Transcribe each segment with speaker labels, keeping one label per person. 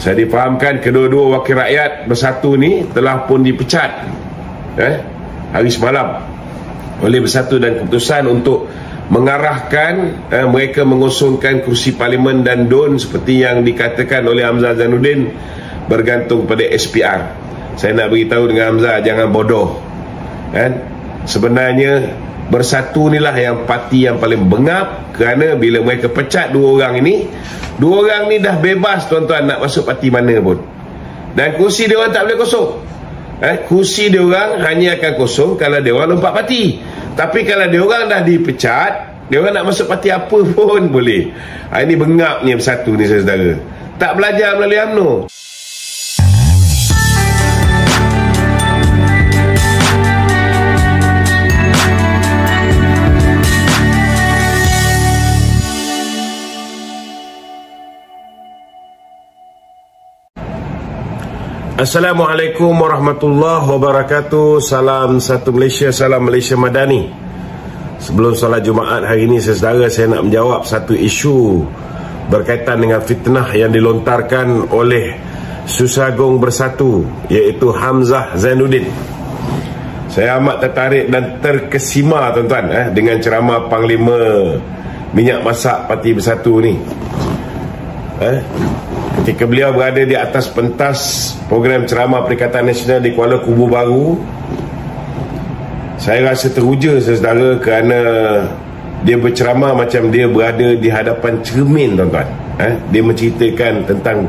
Speaker 1: saya difahamkan kedua-dua wakil rakyat bersatu ni telah pun dipecat eh, hari semalam. Oleh bersatu dan keputusan untuk mengarahkan eh, mereka mengusungkan kursi parlimen dan DUN seperti yang dikatakan oleh Hamzah Zainuddin bergantung pada SPR saya nak beritahu dengan Hamzah jangan bodoh kan sebenarnya bersatu inilah yang parti yang paling bengap kerana bila mereka pecat dua orang ini dua orang ni dah bebas tuan-tuan nak masuk parti mana pun. Dan kursi dia orang tak boleh kosong. Eh, kursi dia orang hanya akan kosong kalau dia orang lompat parti. Tapi kalau dia orang dah dipecat dia orang nak masuk parti apa pun boleh. Ha, ini bengapnya bersatu ni saudara. Tak belajar melalui UMNO Assalamualaikum warahmatullahi wabarakatuh. Salam satu Malaysia, salam Malaysia Madani. Sebelum salat Jumaat hari ini Sesedara saya nak menjawab satu isu Berkaitan dengan fitnah yang dilontarkan oleh Susagung Bersatu Iaitu Hamzah Zainuddin. Saya amat tertarik dan terkesima tuan-tuan eh, Dengan ceramah Panglima Minyak Masak Parti Bersatu ni. Eh, ketika beliau berada di atas pentas program ceramah Perikatan Nasional di Kuala Kubu Baru saya rasa teruja saudara kerana dia berceramah macam dia berada di hadapan cermin tuan-tuan eh? dia menceritakan tentang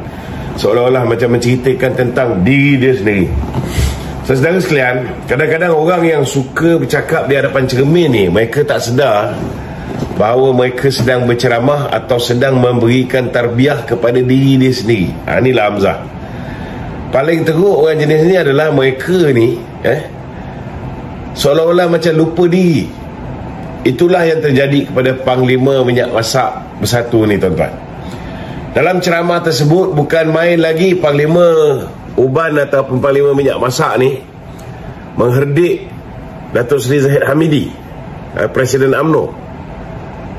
Speaker 1: seolah-olah macam menceritakan tentang diri dia sendiri saudara sekalian kadang-kadang orang yang suka bercakap di hadapan cermin ni mereka tak sedar bahawa mereka sedang berceramah atau sedang memberikan tarbiah kepada diri dia sendiri. Ha, inilah Hamzah. Paling teruk orang jenis ni adalah mereka ni eh, seolah-olah macam lupa diri. Itulah yang terjadi kepada Panglima Minyak Masak Bersatu ni tuan-tuan. Dalam ceramah tersebut bukan main lagi Panglima Uban ataupun Panglima Minyak Masak ni mengherdik Datuk Seri Zahid Hamidi, eh, Presiden AMNO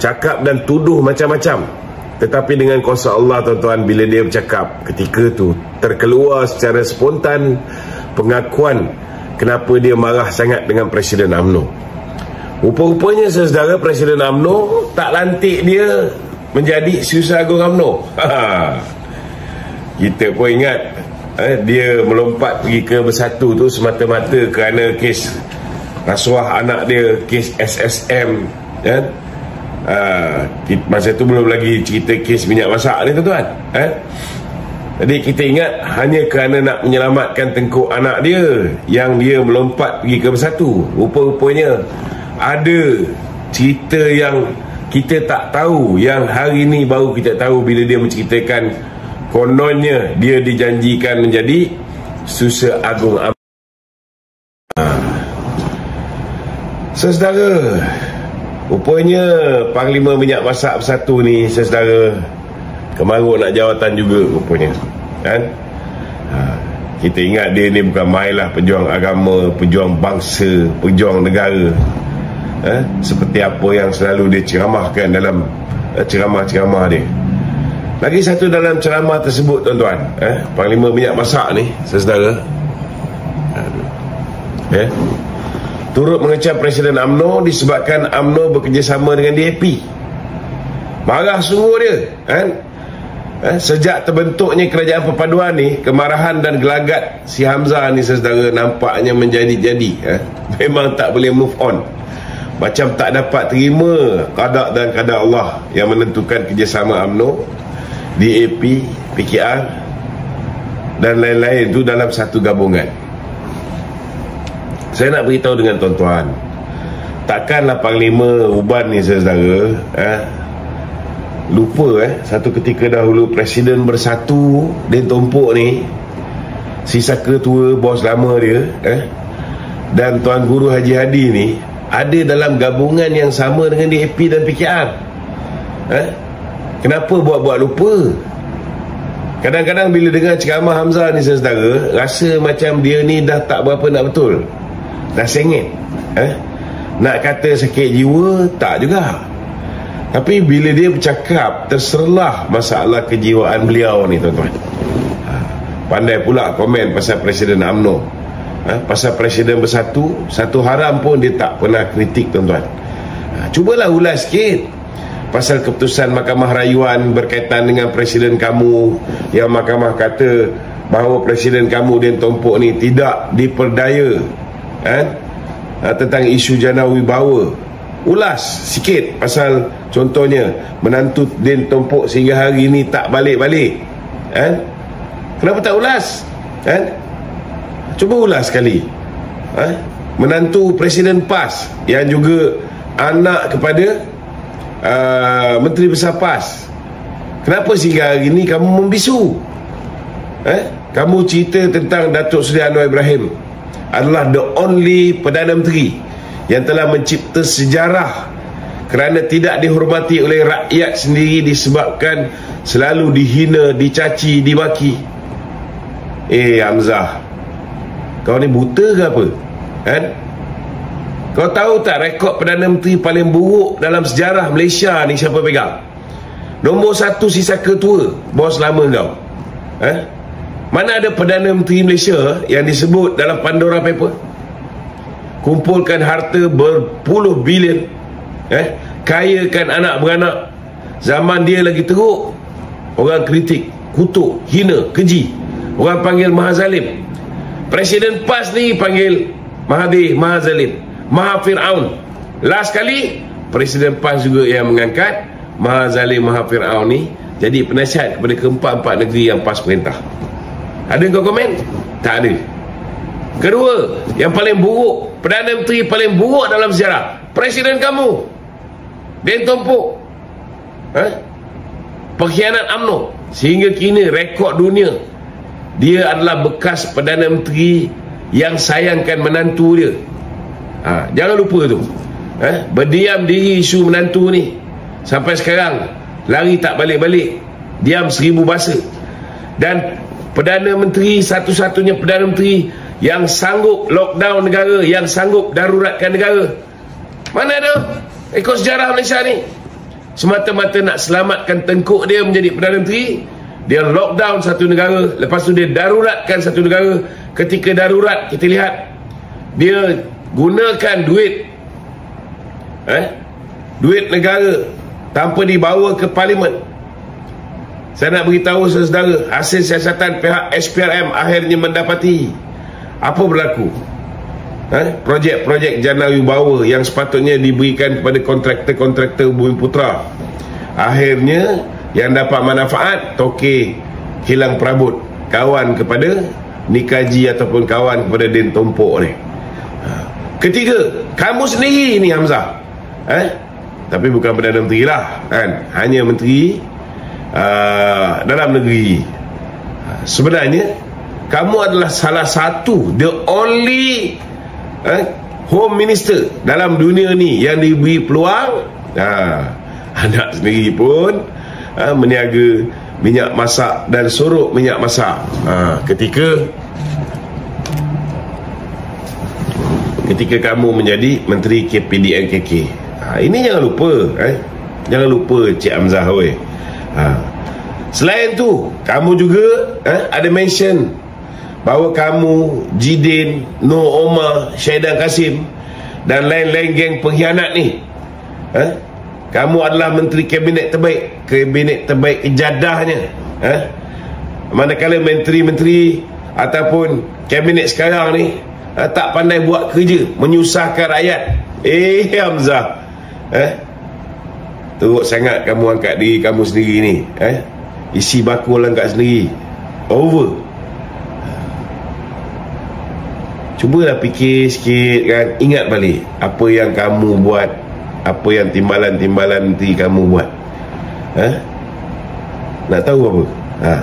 Speaker 1: cakap dan tuduh macam-macam. Tetapi dengan kuasa Allah tuan-tuan bila dia bercakap ketika tu terkeluar secara spontan pengakuan kenapa dia marah sangat dengan Presiden AMNO rupa-rupanya sesedara Presiden AMNO tak lantik dia menjadi susah agung AMNO kita pun ingat eh, dia melompat pergi ke bersatu tu semata-mata kerana kes rasuah anak dia kes SSM eh, Uh, masa tu belum lagi cerita kes minyak masak ni tuan-tuan eh? jadi kita ingat hanya kerana nak menyelamatkan tengkuk anak dia yang dia melompat pergi ke bersatu rupa-rupanya ada cerita yang kita tak tahu yang hari ni baru kita tahu bila dia menceritakan kononnya dia dijanjikan menjadi susah agung uh. Sesedara Rupanya Panglima Minyak Masak Bersatu ni Saudara Kemaruk nak jawatan juga rupanya Kan? Ha, Kita ingat dia ni bukan main lah Pejuang agama Pejuang bangsa Pejuang negara. Ha, Seperti apa yang selalu dia ceramahkan Dalam uh, ceramah-ceramah dia. Lagi satu dalam ceramah tersebut Tuan-tuan eh, Panglima Minyak Masak ni Saudara. Ya eh? Turut mengecam Presiden AMNO disebabkan AMNO bekerjasama dengan DAP marah sungguh dia kan? Eh, sejak terbentuknya kerajaan perpaduan ni kemarahan dan gelagat si Hamzah ni saudara nampaknya menjadi-jadi eh. memang tak boleh move on. Macam tak dapat terima kadak dan kadak Allah yang menentukan kerjasama AMNO DAP, PKR dan lain-lain itu dalam satu gabungan saya nak beritahu dengan tuan-tuan. Takkanlah panglima uban ni saudara eh, lupa eh? Satu ketika dahulu presiden bersatu dan tumpuk ni. Sisa ketua bos lama dia eh? Dan tuan guru Haji Hadi ni ada dalam gabungan yang sama dengan DAP dan PKR eh? Kenapa buat-buat lupa? Kadang-kadang bila dengar ceramah Hamzah ni saudara rasa macam dia ni dah tak berapa nak betul dah sengit eh? nak kata sakit jiwa tak juga. Tapi bila dia bercakap terserlah masalah kejiwaan beliau ni tuan-tuan. Ha, pandai pula komen pasal Presiden AMNO ha? pasal Presiden bersatu satu haram pun dia tak pernah kritik tuan-tuan. Ha, cubalah ulas sikit pasal keputusan Mahkamah Rayuan berkaitan dengan Presiden kamu yang Mahkamah kata bahawa Presiden kamu Din Tompok ni tidak diperdaya ha? Ha, tentang isu jana wibawa ulas sikit pasal contohnya menantu Din Tompok sehingga hari ini tak balik-balik kan Kenapa tak ulas? Kan? Cuba ulas sekali. Ha? Menantu Presiden PAS yang juga anak kepada uh, Menteri Besar PAS. Kenapa sehingga hari ini kamu membisu? Eh? Kamu cerita tentang Datuk Seri Anwar Ibrahim adalah the only Perdana Menteri yang telah mencipta sejarah kerana tidak dihormati oleh rakyat sendiri disebabkan selalu dihina, dicaci, dibaki. Eh Hamzah. Kau ni buta ke apa? Kan? Kau tahu tak rekod Perdana Menteri paling buruk Dalam sejarah Malaysia ni siapa pegang? Nombor satu sisa ketua Bos lama kau. Eh? Mana ada Perdana Menteri Malaysia Yang disebut dalam Pandora Paper? Kumpulkan harta berpuluh bilion eh? Kayakan anak beranak. Zaman dia lagi teruk. Orang kritik Kutuk Hina Keji. Orang panggil Mahazalim. Presiden PAS ni panggil Mahathir Mahazalim Maha Fir'aun Last kali Presiden PAS juga yang mengangkat Mahazalim Maha Fir'aun ni Jadi penasihat kepada keempat-empat negeri yang PAS perintah Ada kau komen? Tak ada. Kedua Yang paling buruk Perdana Menteri paling buruk dalam sejarah Presiden kamu Den Tompok ha? Pengkhianat UMNO. Sehingga kini rekod dunia dia adalah bekas Perdana Menteri yang sayangkan menantu dia. Ha, jangan lupa tu. Ha, berdiam diri isu menantu ni. Sampai sekarang lari tak balik-balik. Diam seribu bahasa. Dan Perdana Menteri satu-satunya Perdana Menteri yang sanggup lockdown negara yang sanggup daruratkan negara. Mana ada ikut sejarah Malaysia ni? Semata-mata nak selamatkan tengkuk dia menjadi Perdana Menteri dia lockdown satu negara lepas tu dia daruratkan satu negara. Ketika darurat kita lihat dia gunakan duit eh? Duit negara tanpa dibawa ke parlimen saya nak beritahu saudara hasil siasatan pihak SPRM akhirnya mendapati apa berlaku eh projek-projek jana wibawa yang sepatutnya diberikan kepada kontraktor-kontraktor Bumi Putra akhirnya yang dapat manfaat toke hilang perabot kawan kepada Nikaji ataupun kawan kepada Din Tompok ni ha. ketiga kamu sendiri ni Hamzah eh? tapi bukan Perdana Menteri lah kan? hanya Menteri uh, dalam negeri ha. sebenarnya kamu adalah salah satu the only eh, home minister dalam dunia ni yang diberi peluang uh, anak sendiri pun ha, meniaga minyak masak dan sorok minyak masak ha, ketika ketika kamu menjadi menteri KPDNKK ha, ini jangan lupa eh? jangan lupa Cik Hamzah we. Ha. Selain tu kamu juga eh, ada mention bahawa kamu Jidin Nur Omar Syedan Kasim dan lain-lain geng pengkhianat ni eh? kamu adalah menteri kabinet terbaik kabinet terbaik ijadahnya eh? manakala menteri-menteri ataupun kabinet sekarang ni eh, tak pandai buat kerja menyusahkan rakyat eh Hamzah eh? teruk sangat kamu angkat diri kamu sendiri ni eh? Isi baku orang kat sendiri over cubalah fikir sikit kan ingat balik apa yang kamu buat apa yang timbalan-timbalan nanti kamu buat ha? nak tahu apa ha?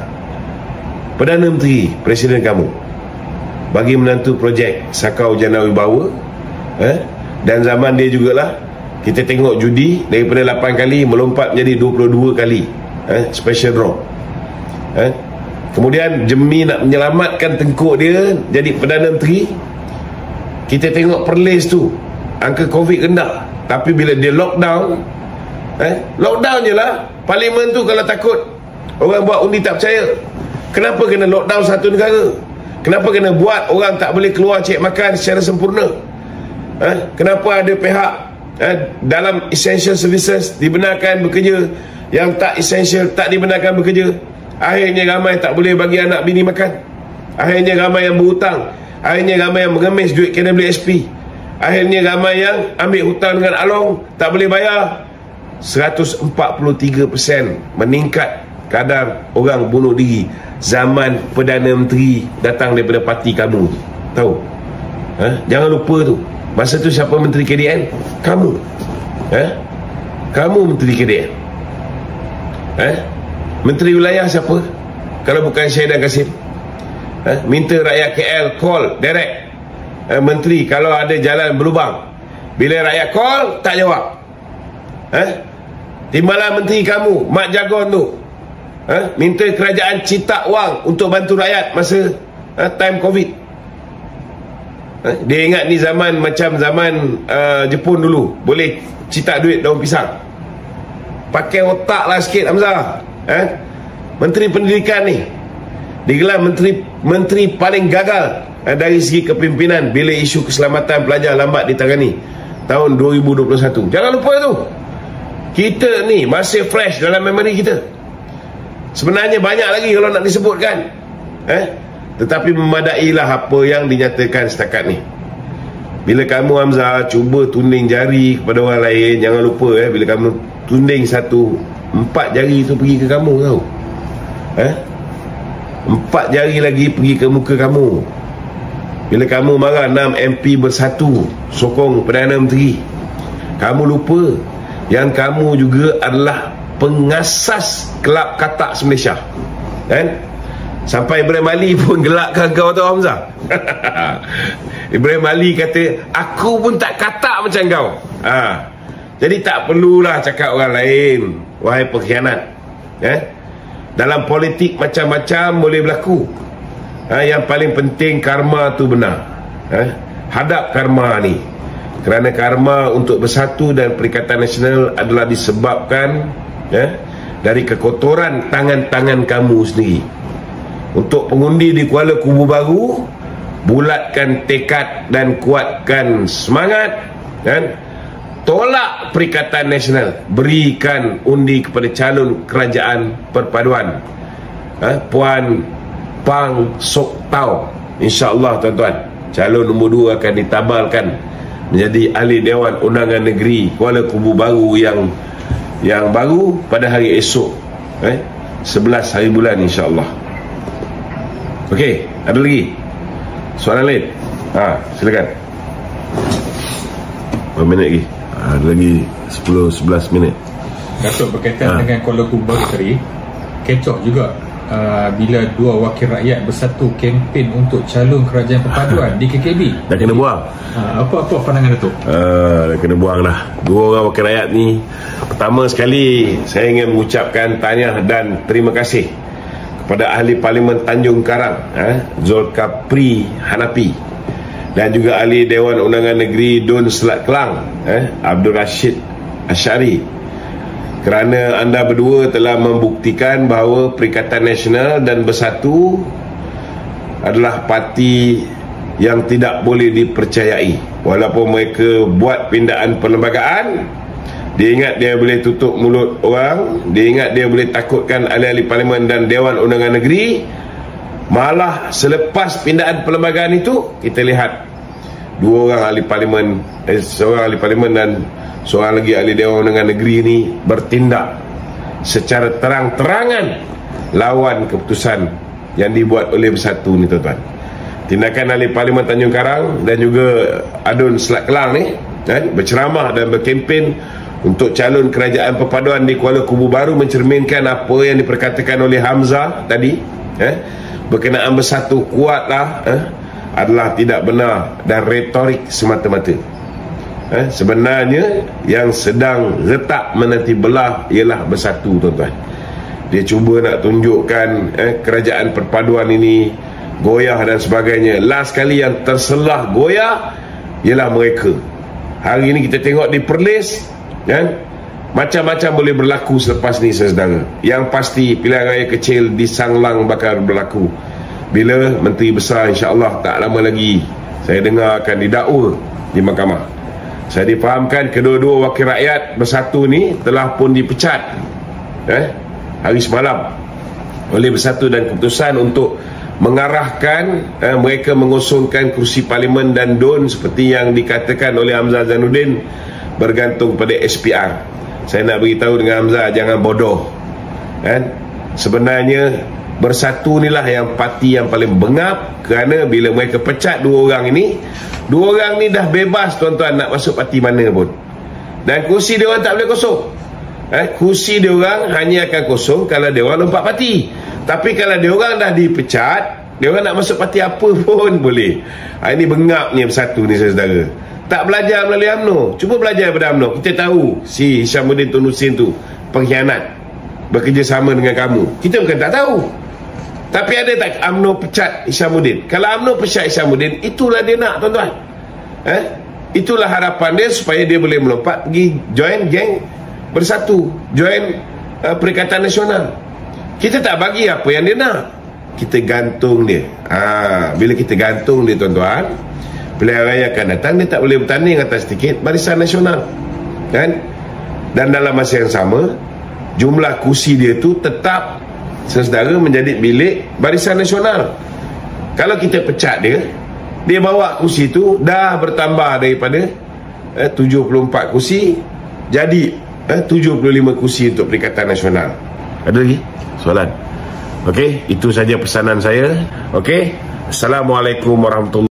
Speaker 1: Perdana Menteri Presiden kamu bagi menantu projek Sakau Jana Wibawa ha? dan zaman dia jugalah kita tengok judi daripada 8 kali melompat menjadi 22 kali ha? special draw ha? kemudian Jemi nak menyelamatkan tengkuk dia jadi Perdana Menteri kita tengok perlis tu angka covid rendah tapi bila dia lockdown eh, Lockdown je lah Parlimen tu kalau takut Orang buat undi tak percaya kenapa kena lockdown satu negara kenapa kena buat orang tak boleh keluar cek makan secara sempurna ha? kenapa ada pihak ha? dalam essential services dibenarkan bekerja yang tak essential tak dibenarkan bekerja akhirnya ramai tak boleh bagi anak bini makan. Akhirnya ramai yang berhutang. Akhirnya ramai yang mengemis duit kena beli SP akhirnya ramai yang ambil hutang dengan along tak boleh bayar. 143% meningkat kadar orang bunuh diri zaman Perdana Menteri datang daripada parti kamu. Tahu? Ha? jangan lupa tu. Masa tu siapa Menteri KDN kamu. Ha? kamu Menteri KDN ha? Menteri Wilayah siapa kalau bukan Syahidan Kasim ha? minta rakyat KL call direct ha? Menteri kalau ada jalan berlubang bila rakyat call tak jawab ha? Timbalan menteri kamu Mak Jagon tu ha? Minta kerajaan citak wang Untuk bantu rakyat Masa ha? time covid ha? Dia ingat ni zaman Macam zaman uh, Jepun dulu Boleh citak duit daun pisang Pakai otak lah sikit Hamzah ha? Menteri pendidikan ni Digelar menteri Menteri paling gagal ha? Dari segi kepimpinan Bila isu keselamatan pelajar lambat ditangani Tahun 2021 Jangan lupa tu kita ni masih fresh dalam memori kita sebenarnya banyak lagi kalau nak disebutkan eh? tetapi memadailah apa yang dinyatakan setakat ni bila kamu Hamzah cuba tunding jari kepada orang lain jangan lupa eh, bila kamu tunding satu empat jari tu pergi ke kamu tau. Eh? empat jari lagi pergi ke muka kamu. Bila kamu marah 6 MP bersatu sokong Perdana Menteri kamu lupa yang kamu juga adalah pengasas kelab katak Malaysia. Kan sampai Ibrahim Ali pun gelakkan kau tahu Hamzah Ibrahim Ali kata aku pun tak katak macam kau ha. jadi tak perlulah cakap orang lain wahai pengkhianat eh? dalam politik macam-macam boleh berlaku ha, yang paling penting karma tu benar eh? hadap karma ni kerana karma untuk bersatu dan Perikatan Nasional adalah disebabkan ya, dari kekotoran tangan-tangan kamu sendiri untuk pengundi di Kuala Kubu Baru bulatkan tekad dan kuatkan semangat kan tolak Perikatan Nasional berikan undi kepada calon kerajaan perpaduan ha? Puan Pang Sok Tau insyaAllah tuan-tuan calon nombor dua akan ditabalkan menjadi ahli Dewan Undangan Negeri Kuala Kubu Baru yang yang baru pada hari esok eh 11 hari bulan insya-Allah. Okey, ada lagi? Soalan lain? Ha, silakan. Berapa minit lagi? Ha, ada lagi 10 11 minit.
Speaker 2: Datuk berkaitan ha. dengan Kuala tadi, kecoh juga uh, bila dua wakil rakyat bersatu kempen untuk calon kerajaan perpaduan di KKB
Speaker 1: dah kena buang
Speaker 2: uh, apa-apa pandangan Datuk?
Speaker 1: Uh, dah kena buang dah dua orang wakil rakyat ni pertama sekali saya ingin mengucapkan tanya dan terima kasih kepada ahli parlimen Tanjung Karang eh, Zulkapri Hanapi dan juga ahli Dewan Undangan Negeri Dun Selat Kelang eh, Abdul Rashid Asyari. Kerana anda berdua telah membuktikan bahawa Perikatan Nasional dan Bersatu adalah parti yang tidak boleh dipercayai. Walaupun mereka buat pindaan perlembagaan dia ingat dia boleh tutup mulut orang dia ingat dia boleh takutkan ahli-ahli parlimen dan Dewan Undangan Negeri malah selepas pindaan perlembagaan itu kita lihat dua orang ahli parlimen eh, seorang ahli parlimen dan seorang lagi ahli Dewan Undangan Negeri ini bertindak secara terang-terangan lawan keputusan yang dibuat oleh Bersatu ni tuan-tuan. Tindakan ahli Parlimen Tanjung Karang dan juga Adun Selat Kelang ni eh, berceramah dan berkempen untuk calon kerajaan perpaduan di Kuala Kubu Baru mencerminkan apa yang diperkatakan oleh Hamzah tadi eh, berkenaan Bersatu kuatlah eh, adalah tidak benar dan retorik semata-mata. Eh, sebenarnya yang sedang retak menanti belah ialah bersatu tuan-tuan. Dia cuba nak tunjukkan eh, kerajaan perpaduan ini goyah dan sebagainya. Last kali yang terselah goyah ialah mereka. Hari ini kita tengok di Perlis kan? Macam-macam boleh berlaku selepas ni saudara. Yang pasti pilihan raya kecil di Sanglang bakal berlaku. Bila Menteri Besar insyaAllah tak lama lagi saya dengar akan didakwa di mahkamah. Saya difahamkan kedua-dua wakil rakyat bersatu ni telah pun dipecat eh, hari semalam. Oleh bersatu dan keputusan untuk mengarahkan eh, mereka mengusungkan kursi parlimen dan DUN seperti yang dikatakan oleh Hamzah Zanuddin bergantung pada SPR saya nak beritahu dengan Hamzah jangan bodoh. Kan? Sebenarnya bersatu inilah yang parti yang paling bengap kerana bila mereka pecat dua orang ini dua orang ni dah bebas tuan-tuan nak masuk parti mana pun. Dan kursi dia orang tak boleh kosong. Eh, kursi dia orang hanya akan kosong kalau dia orang lompat parti. Tapi kalau dia orang dah dipecat dia orang nak masuk parti apa pun boleh. Ha, ini bengapnya bersatu ni saudara tak belajar melalui UMNO. Cuba belajar daripada UMNO. Kita tahu si Syamuddin Tunusin tu pengkhianat bekerjasama dengan kamu. Kita bukan tak tahu. Tapi ada tak UMNO pecat Isyamuddin kalau UMNO pecat Isyamuddin itulah dia nak tuan-tuan. Eh? itulah harapan dia supaya dia boleh melompat pergi join geng bersatu. Join uh, Perikatan Nasional. Kita tak bagi apa yang dia nak. Kita gantung dia. Ha, bila kita gantung dia tuan-tuan pilihan raya akan datang dia tak boleh bertanding atas tiket barisan nasional kan dan dalam masa yang sama jumlah kursi dia tu tetap sesedara menjadi milik barisan nasional kalau kita pecat dia dia bawa kursi tu dah bertambah daripada eh, 74 kursi jadi eh, 75 kursi untuk Perikatan Nasional ada lagi soalan Okey, itu saja pesanan saya. Okey. Assalamualaikum warahmatullahi